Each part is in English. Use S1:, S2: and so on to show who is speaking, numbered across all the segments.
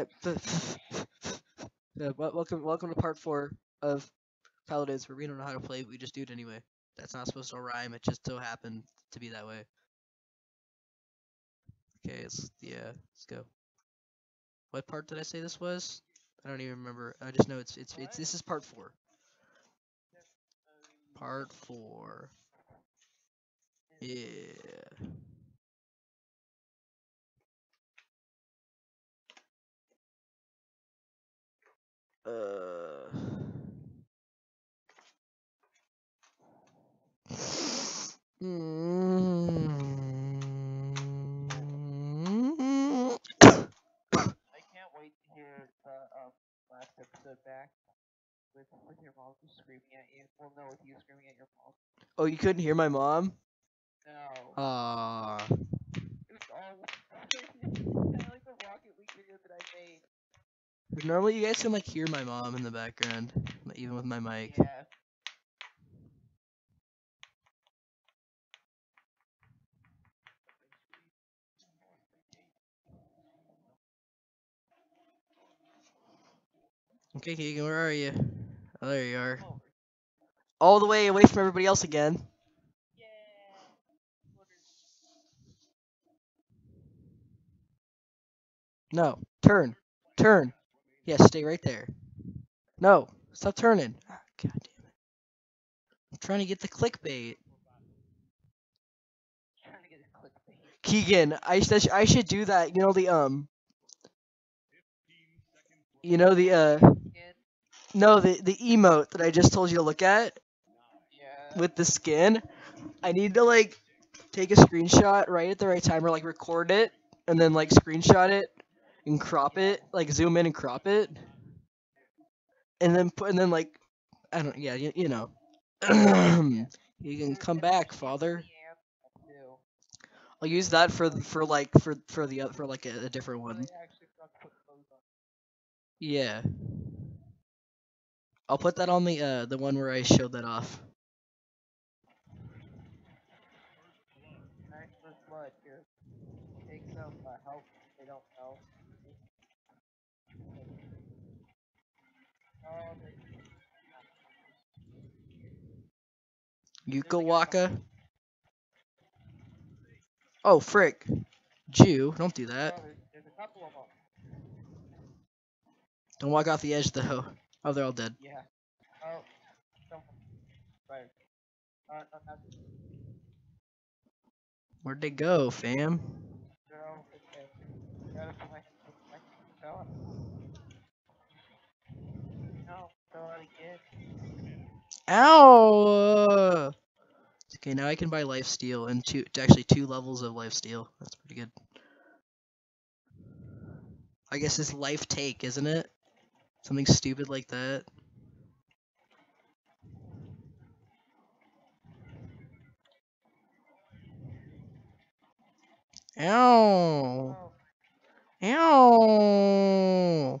S1: Okay. yeah, welcome, welcome to part four of Paladins, where we don't know how to play, we just do it anyway. That's not supposed to rhyme. It just so happened to be that way. Okay, let's yeah, let's go. What part did I say this was? I don't even remember. I just know it's it's it's this is part four. Part four. Yeah. Uh. Mm.
S2: I can't wait to hear the um, last episode back with with your mom screaming at you. Well, no, with you screaming at your mom.
S1: Oh, you couldn't hear my mom?
S2: No.
S1: Ah.
S2: it was all like the Rocket League video that I made.
S1: Normally, you guys can like hear my mom in the background, even with my mic.
S2: Yeah.
S1: Okay, Keegan, where are you? Oh, there you are.
S2: Oh,
S1: All the way away from everybody else again.
S2: yeah.
S1: No, turn, turn. Yes, stay right there. No, stop turning. Ah, God damn it! I'm trying to get the clickbait.
S2: Trying to get a clickbait.
S1: Keegan, I should I should do that. You know the um. You know the uh. No, the the emote that I just told you to look at
S2: Yeah.
S1: with the skin. I need to like take a screenshot right at the right time or like record it and then like screenshot it and crop it, like zoom in and crop it. And then put and then like I don't yeah, you, you know. you can come back, father. I'll use that for for like for for the for like a, a different one. Yeah. I'll put that on the uh the one where I showed that off.
S2: Blood. They don't. Oh, they
S1: Yuka Waka. Oh frick. Jew, don't do that. Don't walk off the edge though. Oh, they're all dead. Where'd they go, fam?
S2: girl. Okay. Gotta put my hand put my fell out. No, fell out again.
S1: Ow! Okay, now I can buy life steal and two, actually two levels of life steal. That's pretty good. I guess it's life take, isn't it? Something stupid like that. Ow!
S2: Oh,
S1: Ow! Ow!
S2: power. Okay, I have my.
S1: Whee!
S2: Uh,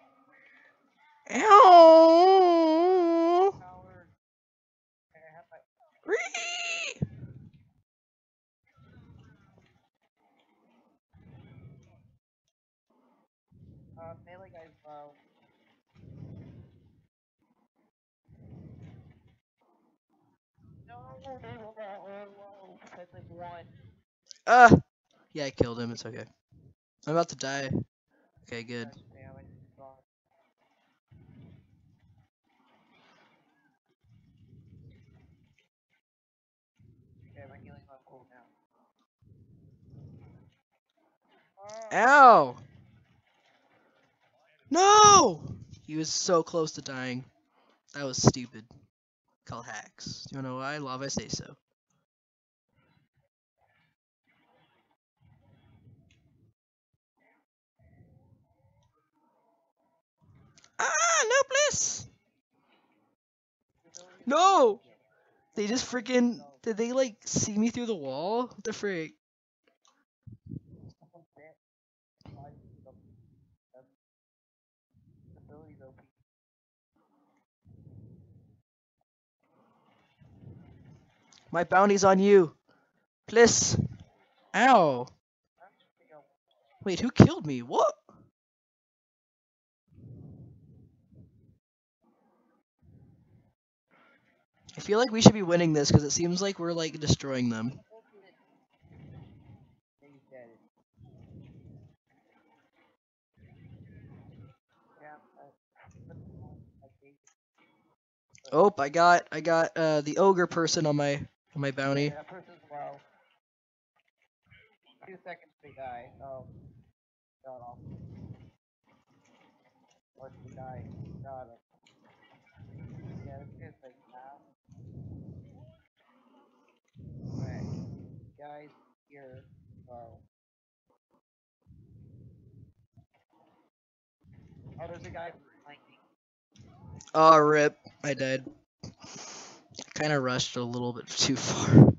S2: melee guy's low. No, they will not roll low. Said like one.
S1: Uh, yeah, I killed him. It's okay. I'm about to die. Okay, good.
S2: God damn it, he's gone. Okay, my healing's on cool now. Oh,
S1: Ow! No! He was so close to dying. That was stupid. Call hacks. You know why? Love, I say so. Ah, no, bliss! No! They just freaking. Did they like see me through the wall? What the frick? My bounty's on you. Bliss. Ow. Wait, who killed me? What? I feel like we should be winning this because it seems like we're like destroying them. Oh, I got I got uh, the ogre person on my my bounty.
S2: Yeah, that person's low. Two seconds to die. Oh. Got off. What's the die? Got him. Yeah, this like half. Alright. Guys, here. Oh. Oh, there's a guy flanking.
S1: Oh, ah, rip! I died. Kind of rushed a little bit too far.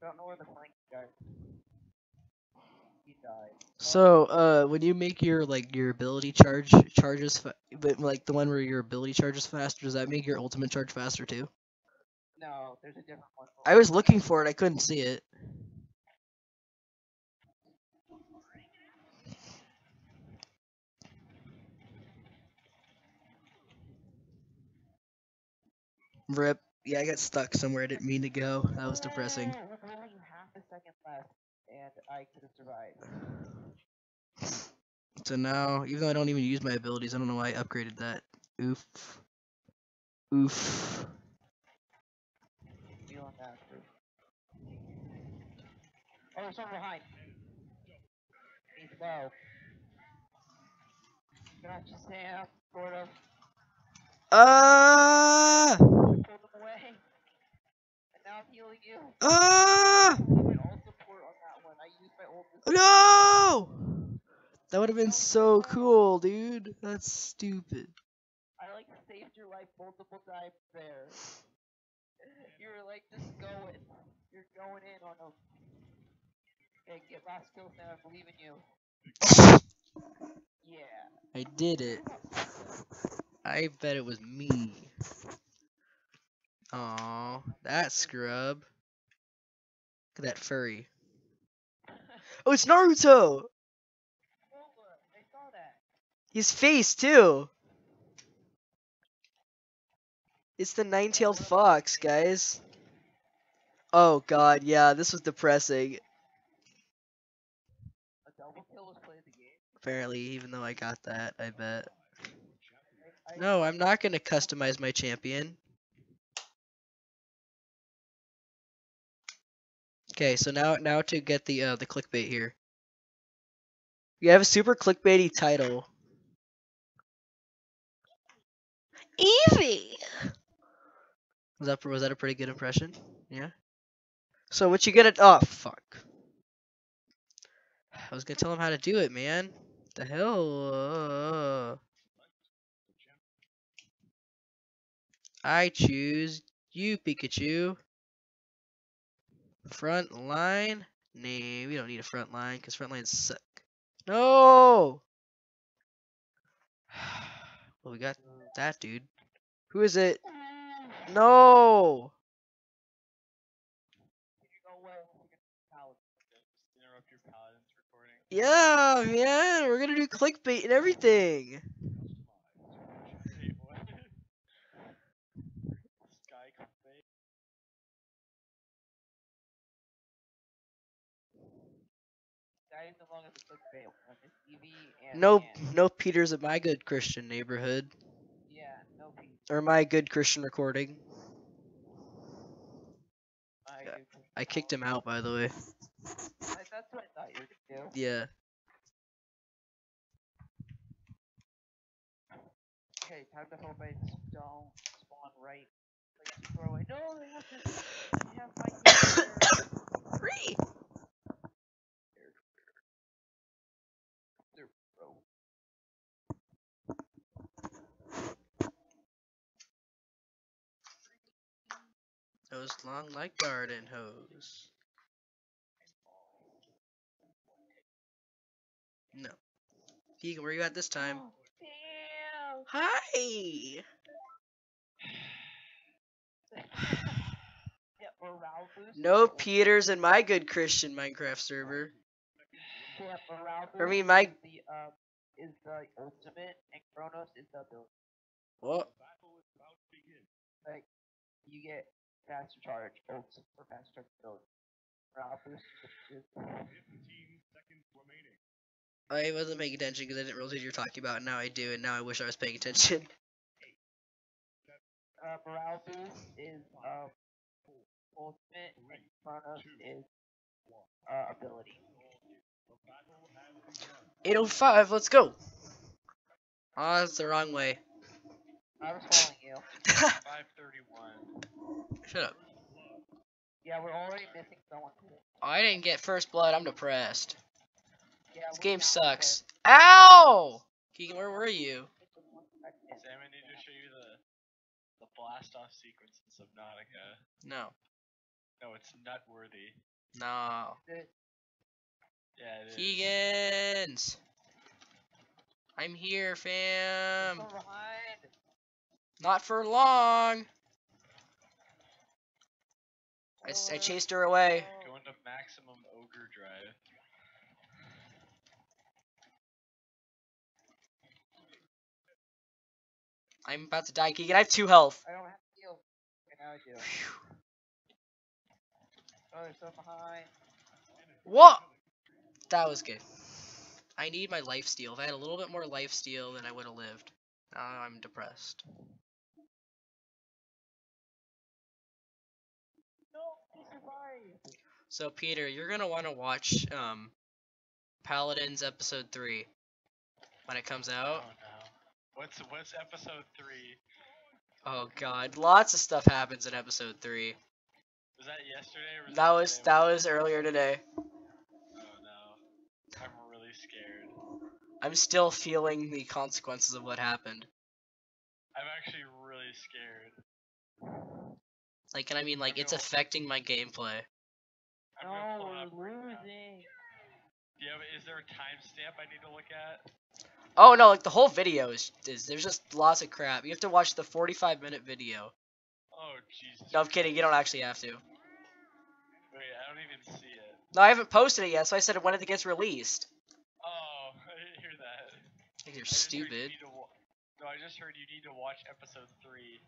S2: Don't know where the flanking guy is. He died.
S1: So, uh, when you make your like your ability charge charges, fa- but like the one where your ability charges faster, does that make your ultimate charge faster too?
S2: No, there's a different one.
S1: I was looking for it, I couldn't see it. Rip. Yeah, I got stuck somewhere I didn't mean to go. That was depressing.
S2: Half a second left, and I could have survived.
S1: So now, even though I don't even use my abilities, I don't know why I upgraded that. Oof. Oof.
S2: Feeling that too. Oh, there's someone behind. He's low. Sort of.
S1: Ah!
S2: Pulled him away. And now I'm healing you.
S1: Ah!
S2: I went all support on that one. I used my ult. this-
S1: No! That would have been so cool, dude. That's stupid.
S2: I like saved your life multiple times there. You were like just going. You're going in on him. Okay, get last kill now. I believe in you. Yeah.
S1: I did it. I bet it was me. Aw, that scrub. Look at that furry. Oh, it's Naruto!
S2: Hold up, I saw that.
S1: His face, too! It's the nine-tailed fox, guys. Oh god, yeah, this was depressing.
S2: A double kill was played the game.
S1: Apparently, even though I got that, I bet. No, I'm not gonna customize my champion. Okay, so now now to get the uh the clickbait here. You have a super clickbaity title. Evie. Was that was that a pretty good impression? Yeah. So what you gonna? Oh fuck. I was gonna tell him how to do it, man. The hell. Uh, I choose you, Pikachu. Front line? Nah, we don't need a front line because front lines suck. No! Well, we got that dude. Who is it? No! Yeah, man, we're gonna do clickbait and everything.
S3: Wait, what? Sky clickbait?
S2: That is no longer the clickbait Eevee and
S1: No,
S2: Ann.
S1: no Peters at my good Christian neighborhood
S2: Yeah, no
S1: or my good Christian recording.
S2: I,
S1: Yeah. I kicked him out, by the way.
S2: That's what I thought you were gonna do.
S1: Yeah.
S2: Okay, time to hope I don't spawn right. Like far away. No, they have to. They have my.
S1: Three.
S2: They're bro.
S1: Those long like garden hose. No. Keegan, where you at this time?
S2: Oh, damn.
S1: Hi.
S2: yeah, morale boost.
S1: No Peters in my good Christian Minecraft server.
S2: ult- Yeah, morale boost.
S1: I mean, my-
S2: is the um is the ultimate, and Chronos is the.
S1: What?
S2: Like, you get faster charge, ults for faster charge ability. Morale boost is
S1: I wasn't paying attention because I didn't realize what you were talking about. and Now I do, and now I wish I was paying attention.
S2: uh, morale boost is um ultimate and Chronos is uh ability.
S1: 805, let's go. Oh, that's the wrong way.
S2: I was following you.
S3: 531.
S1: Shut up.
S2: Yeah, we're already missing someone.
S1: Oh, I didn't get first blood. I'm depressed.
S2: Yeah,
S1: This game
S2: found
S1: sucks. Ow! Keegan, where were you?
S3: Sam, I need to show you the the blast off sequence in Subnautica.
S1: No.
S3: No, it's nutworthy.
S1: No.
S2: the-
S3: Yeah, it is.
S1: Keegan's. I'm here, fam. Not for long. I, s- I
S2: Forward,
S1: chased her away.
S3: Go into maximum ogre drive.
S1: I'm about to die, Keegan. I have two health.
S2: I don't have to heal. Okay, now I do. Oh, they're still behind.
S1: What? That was good. I need my life steal. If I had a little bit more life steal, then I would have lived. Now I'm depressed.
S2: No, he survived.
S1: So Peter, you're gonna want to watch um, Paladins episode three when it comes out.
S3: Oh no. What's what's episode three?
S1: Oh God, lots of stuff happens in episode three.
S3: Was that yesterday or was
S1: That was
S3: today?
S1: that was earlier today.
S3: Oh no. I'm really scared.
S1: I'm still feeling the consequences of what happened.
S3: I'm actually really scared.
S1: Like, and I mean, like, it's affecting my gameplay.
S3: I'm gonna pull it
S2: No,
S3: up
S2: we're
S3: right
S2: losing.
S3: Do you have, is there a timestamp I need to look at?
S1: Oh no, like the whole video is, is there's just lots of crap. You have to watch the 45 minute video.
S3: Oh Jesus.
S1: No, I'm kidding. You don't actually have to.
S3: Wait, I don't even see it.
S1: No, I haven't posted it yet, so I said when it gets released.
S3: Oh, I didn't hear that.
S1: I think you're
S3: I just you
S1: stupid.
S3: to no, I just heard you need to watch episode three.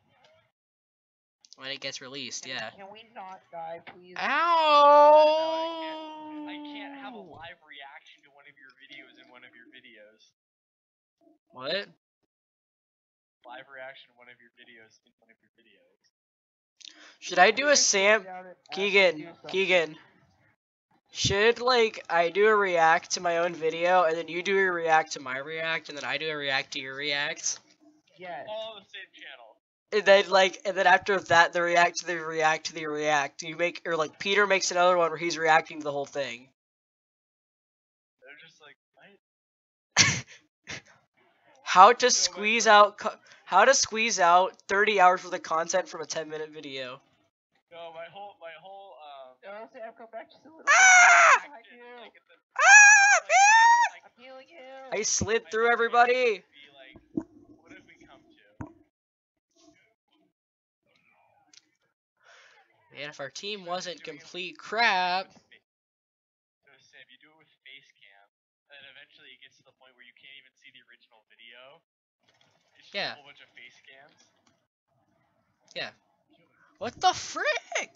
S1: When it gets released,
S2: Can-
S1: yeah.
S2: Can we not die, please?
S1: Ow!
S3: I can't have a live reaction to one of your videos in one of your videos.
S1: What?
S3: Live reaction to one of your videos in one of your videos.
S1: Should I do a Sam?
S2: figure out it- actually
S1: Keegan. Keegan. Should like I do a react to my own video, and then you do a react to my react, and then I do a react to your react,
S2: Yes.
S3: All on the same channel.
S1: And then like, and then after that, the react to the react to the react. You make or like Peter makes another one where he's reacting to the whole thing.
S3: They're just like.
S1: How to squeeze out? How to squeeze out 30 hours worth of content from a 10 minute video?
S3: No, my whole, my whole, um.
S2: No, Sam, come back just a little
S1: Ah!
S2: bit. Behind
S3: action,
S2: you.
S3: like, at the-
S1: Ah,
S2: I'm healing you.
S1: I slid
S3: my
S1: through
S3: whole
S1: everybody.
S3: reaction would Be like, what have we come to?
S1: Man, if our team wasn't complete crap.
S3: So Sam, you do it with face cam, and eventually it gets to the point where you can't even see the original video. It's just
S1: Yeah.
S3: a whole bunch of face cams.
S1: What the frick?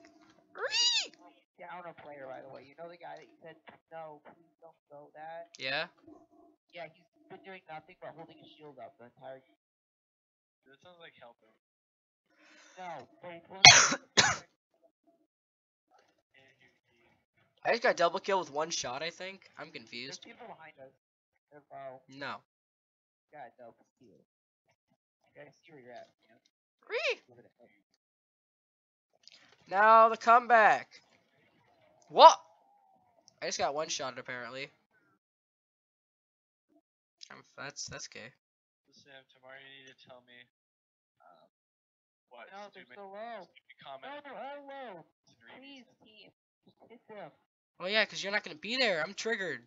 S1: Ree!
S2: Downer player, by the way. You know the guy that you said, no, please don't go that?
S1: Yeah.
S2: Yeah, he's been doing nothing but holding his shield up the entire
S3: That sounds like helping.
S2: No, but he's holding
S3: And you, you,
S1: I just got double kill with one shot. I think. I'm
S2: There's
S1: confused.
S2: people behind us. They're low.
S1: No.
S2: God, no, see you. Okay, see where you're at, man.
S1: Ree!
S2: Give it a hit.
S1: Now the comeback. What? I just got one shot apparently. I'm, that's that's gay.
S3: Sam, tomorrow you need to tell me, um, what
S2: No, they're
S3: stupid,
S2: so low.
S3: stupid comment
S2: No, they're all low. Please, team. Hit them.
S1: Oh yeah, cause you're not gonna be there. I'm triggered.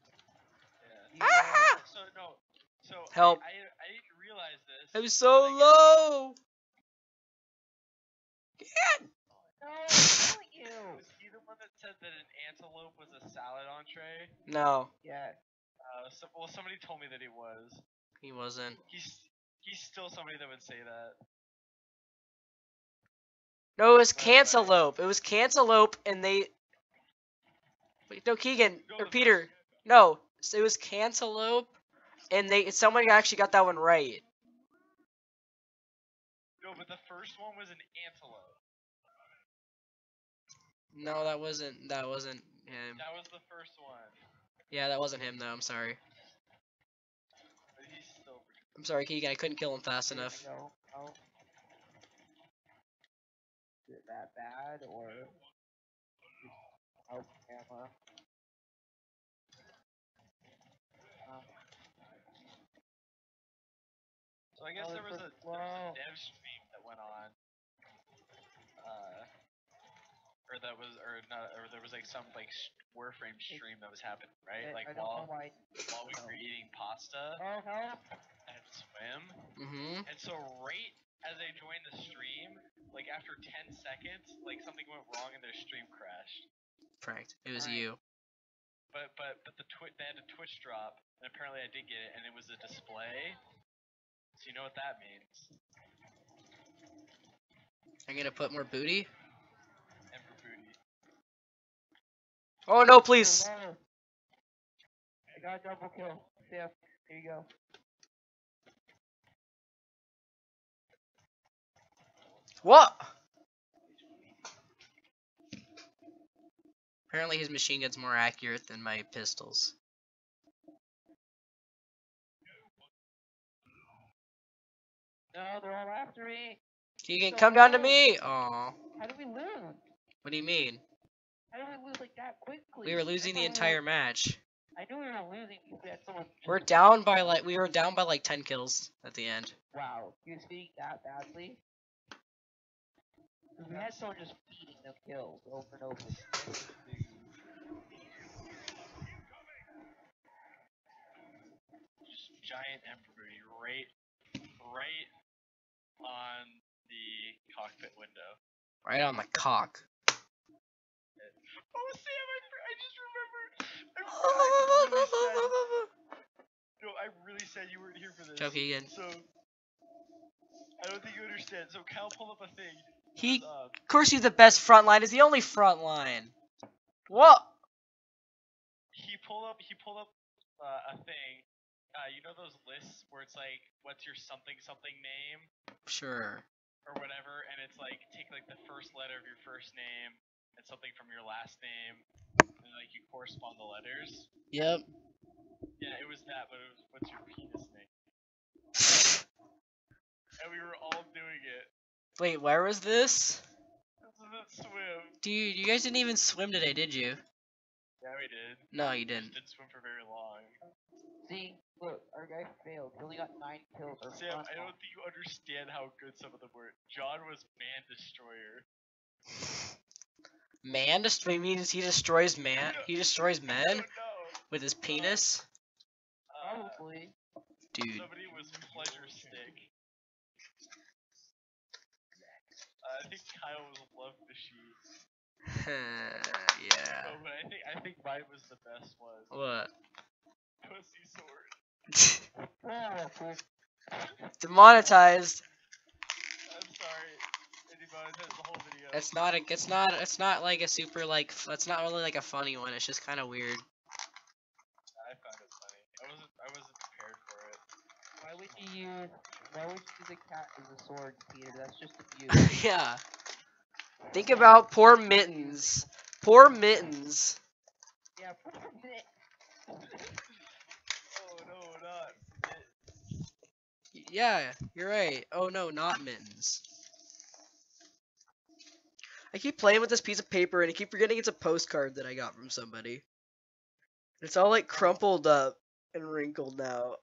S3: Yeah.
S1: Ah!
S3: So no, so
S1: Help.
S3: I, I, didn't realize this.
S1: I'm so low.
S2: No, I'm you.
S3: Was he the one that said that an antelope was a salad entree?
S1: No,
S2: Yeah.
S3: Uh, so, well, somebody told me that he was.
S1: he wasn't.
S3: He's He's still somebody that would say that.
S1: No, it was
S3: the.
S1: Cantaloupe. It was Cantaloupe, and they. Wait, no, Keegan or Peter. No, so it was Cantaloupe, and they somebody actually got that one right.
S3: No, but the first one was an antelope.
S1: No, that wasn't. That wasn't him.
S3: That was the first one.
S1: Yeah, that wasn't him though. I'm sorry.
S3: Still.
S1: I'm sorry, Keegan. I couldn't kill him fast enough.
S2: we go. Is it that bad or? Oh, camera.
S3: So I guess
S2: Oh,
S3: there was a, there was
S2: slow.
S3: a dev stream that went on. Uh, or that was, or not, or there was like some like sh- Warframe stream that was happening, right?
S2: I,
S3: like
S2: I
S3: while
S2: why.
S3: while we were
S2: Oh.
S3: eating pasta
S2: Oh help!
S3: at Swim,
S1: Mm-hmm.
S3: and so right as I joined the stream, like after 10 seconds, like something went wrong and their stream crashed.
S1: Correct. It was
S2: Alright.
S1: you.
S3: But but but the twi- they had a Twitch drop, and apparently I did get it, and it was a display. So you know what that means.
S1: I'm gonna put more booty.
S3: Emperor Booty.
S1: Oh no, please.
S2: I got a double kill. Yeah, here you go.
S1: What? Apparently his machine gun's more accurate than my pistols.
S2: No, they're all after me.
S1: Keegan,
S2: So
S1: come down to me! Aw.
S2: How did we lose?
S1: What do you mean?
S2: How did we lose like that quickly?
S1: We were losing the
S2: we
S1: entire match.
S2: I knew we were losing because we had so much.
S1: We're down by like we were down by like 10 kills at the end.
S2: Wow, you speak that badly? we had someone just feeding them kills over and over.
S3: Giant Emperor Booty right, right on the cockpit window.
S1: Right on the cock.
S3: Oh Sam, I, I just remembered. I, I really said, no, I really said you weren't here for this.
S1: Joe Keegan.
S3: So I don't think you understand. So Kyle pulled up a thing.
S1: He,
S3: Uh,
S1: of course, he's the best front line. Is the only front line. What?
S3: he pulled up he pulled up uh, a thing. Uh, you know those lists where it's like, what's your something something name
S1: Sure.
S3: or whatever, and it's like take like the first letter of your first name and something from your last name, and like you correspond the letters.
S1: Yep.
S3: Yeah, it was that, but it was what's your penis name? And we were all doing it.
S1: Wait, where was this?
S3: This is at swim.
S1: Dude, you guys didn't even swim today, did you?
S3: Yeah, we did.
S1: No, you didn't.
S3: didn't swim for very long.
S2: See, look, our guy failed. He only got nine kills. Our
S3: Sam, I don't think you understand how good some of them were. John was man destroyer.
S1: Man destroy means he destroys man. He destroys men with his penis.
S3: Uh,
S2: Probably.
S1: Dude.
S3: Somebody was pleasure stick. Uh, I think Kyle was love machine.
S1: yeah.
S3: Oh, but I think I think mine was the best one.
S1: What?
S3: Pussy sword.
S2: Oh, quick.
S1: Demonetized.
S3: I'm sorry. It demonetized the whole video.
S1: It's not a. It's not. It's not like a super like. f- It's not really like a funny one. It's just kind of weird.
S3: I found it funny. I wasn't I wasn't prepared for it.
S2: Why would you use? Why would you use a cat as a sword, Peter? That's just abuse.
S1: yeah. Think about poor mittens. Poor mittens.
S2: yeah.
S3: Oh no, not it.
S1: Y- Yeah, you're right. Oh no, not mittens. I keep playing with this piece of paper and I keep forgetting it's a postcard that I got from somebody. It's all like crumpled up and wrinkled now.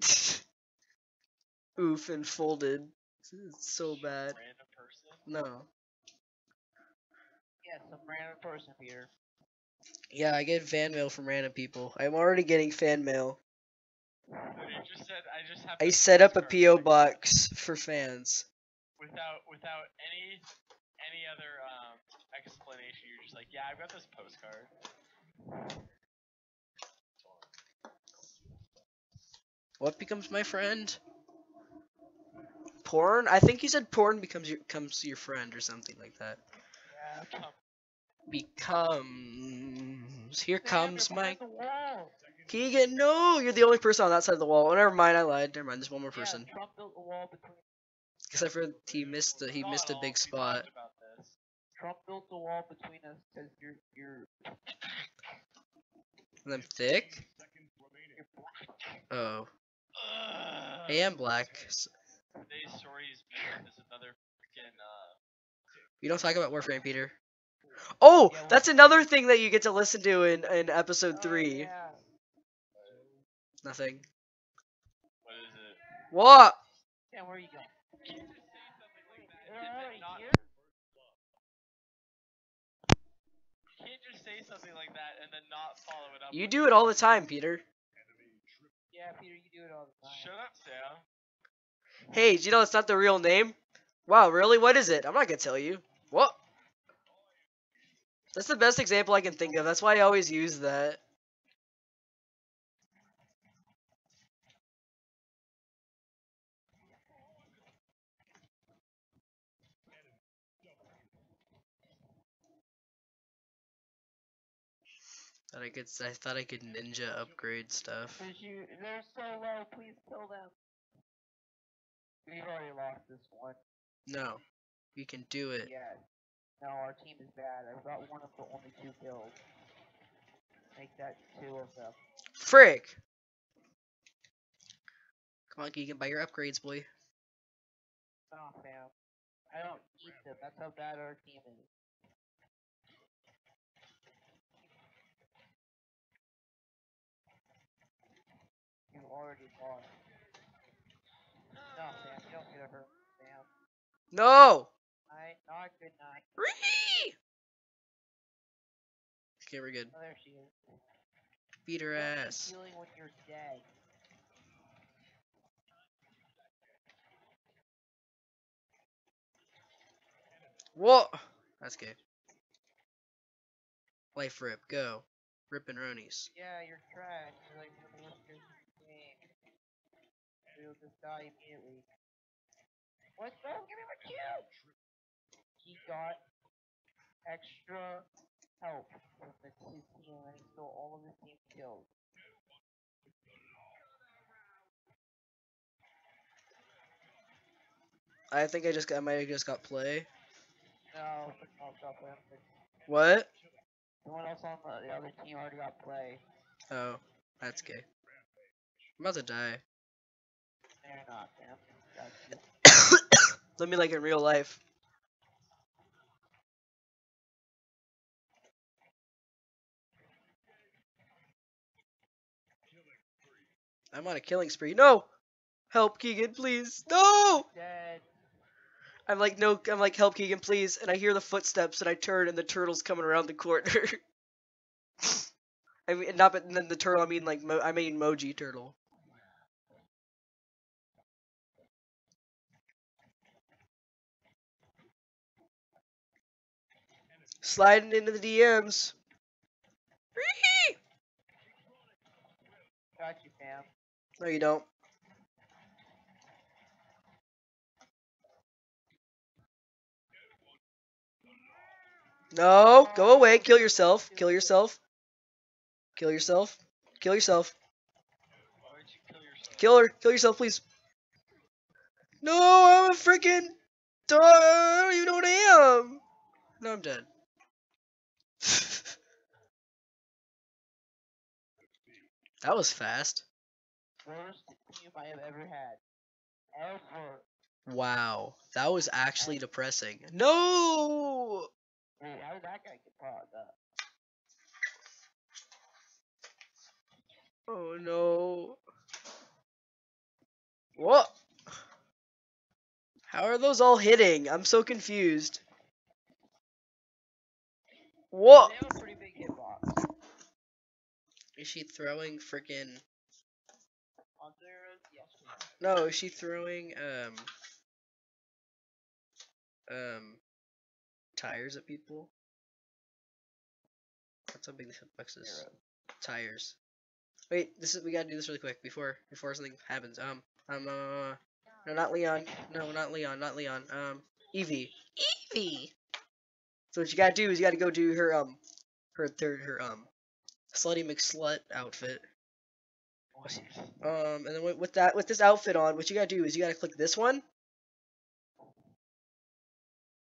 S1: Oof, and folded. It's- so bad.
S3: Random person.
S1: No.
S2: yeah, some random person, Peter.
S1: Yeah, I get fan mail from random people. I'm already getting fan mail.
S3: No, you just said I just have.
S1: I
S3: this
S1: set up a PO box for fans.
S3: without without any any other um explanation. You're just like, yeah, I've got this postcard.
S1: What becomes my friend? porn? I think you said porn becomes your comes your friend or something like that.
S2: Yeah, come.
S1: Becomes. Here
S2: Sam,
S1: comes
S2: you're
S1: my
S2: the wall.
S1: Keegan. No, you're the only person on that side of the wall. Oh, never mind. I lied. Never mind. There's one more
S2: Yeah,
S1: person.
S2: Trump built a wall between.
S1: Except for he missed. A, he
S3: Not
S1: missed a big spot.
S3: talked about this.
S2: Trump built a wall between us because you're you're
S1: And I'm thick. Oh,
S3: Ugh.
S1: I am black. S-
S3: Today's story's mission is another freaking uh.
S1: You don't talk about Warframe, Peter. Oh,
S2: Yeah,
S1: that's another thing that you get to listen to in in episode
S2: Oh,
S1: three.
S2: yeah.
S1: Nothing.
S3: What is it?
S1: What?
S2: Sam, where are you going?
S3: Say something like that and then not. You can't just say something like that and then not follow it up.
S1: You do it all the time, Peter.
S2: Yeah, Peter, you do it all the time.
S3: Shut up, Sam.
S1: Hey, do you know it's not the real name? Wow, really? What is it? I'm not gonna tell you. What? That's the best example I can think of. That's why I always use that. Thought I could. I thought I could ninja upgrade stuff.
S2: Cause you, they're so low. Please kill them. We've already lost this one.
S1: No, we can do it.
S2: Yeah. No, our team is bad. I've got one of the only two kills. Make that two of them.
S1: Frick! Come on, Keegan, buy your upgrades, boy.
S2: Nah, fam. I don't need them. That's how bad our team is. Already lost. No, Sam, you don't get a hurt, Sam.
S1: No!
S2: Night, not good night.
S1: Ree! Okay, we're good.
S2: Oh, there she is.
S1: Beat her ass.
S2: Healing when you're dead.
S1: What? That's good. Life rip, go. Rip Rippin' Ronies.
S2: Yeah, you're trash. You're like Just die immediately. What? No, give me my! He got extra help from the, his team and he stole all of his team's kills.
S1: I think I just got, I might have just got play.
S2: No, someone else got play.
S1: What?
S2: Someone else on the, the other team already got play.
S1: Oh, that's gay. I'm about to die.
S2: They're not, man. Got you.
S1: Let me like in real life. I'm on a killing spree. No! Help, Keegan, please. No!
S2: Dead.
S1: I'm like, no, I'm like, help, Keegan, please. And I hear the footsteps and I turn and the turtle's coming around the corner. I mean, not, but then the turtle, I mean, like, mo- I mean, Moji Turtle. Sliding into the DMs.
S2: Got you, fam.
S1: No, you don't. No, go away. Kill yourself. Kill yourself. Kill yourself. Kill yourself.
S3: Why'd kill yourself?
S1: Kill her. Kill yourself, please. No, I'm a freaking dog. I don't even know what I am. No, I'm dead. That was fast.
S2: Worst team I have ever had. Ever.
S1: Wow, that was actually depressing. No.
S2: Wait, how did that guy get caught up?
S1: Oh no. What? How are those all hitting? I'm so confused. What? Is she throwing freaking?
S2: On zeros, yes. we have.
S1: No, is she throwing um um tires at people? That's how big the hitbox is. Tires. Wait, this is we gotta do this really quick before before something happens. Um um uh, No, not Leon. No, not Leon. Not Leon. Um, Evie. Evie. So what you gotta do is you gotta go do her um, her third her um, slutty McSlut outfit. Um, and then with, with that with this outfit on, what you gotta do is you gotta click this one.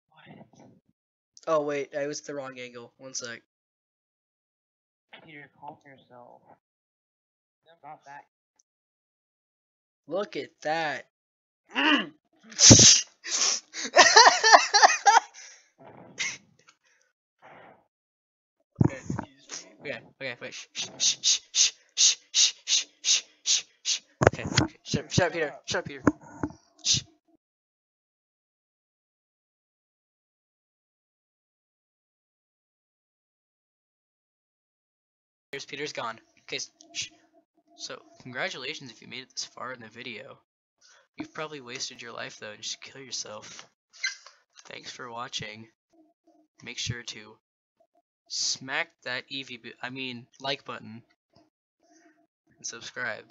S3: What?
S1: Oh wait, I was at the wrong angle. One sec.
S2: Peter, calm yourself. Stop that.
S1: Look at that.
S3: Excuse me?
S1: Okay, okay, wait. Shh, shh, shh, shh, shh, shh, shh, shh. Okay, okay. Shut, up, Peter. Shut up, Peter. Shh. Here's Peter's gone. Okay. So, congratulations if you made it this far in the video. You've probably wasted your life though, and just kill yourself. Thanks for watching. Make sure to smack that bo- I mean, like button, and subscribe.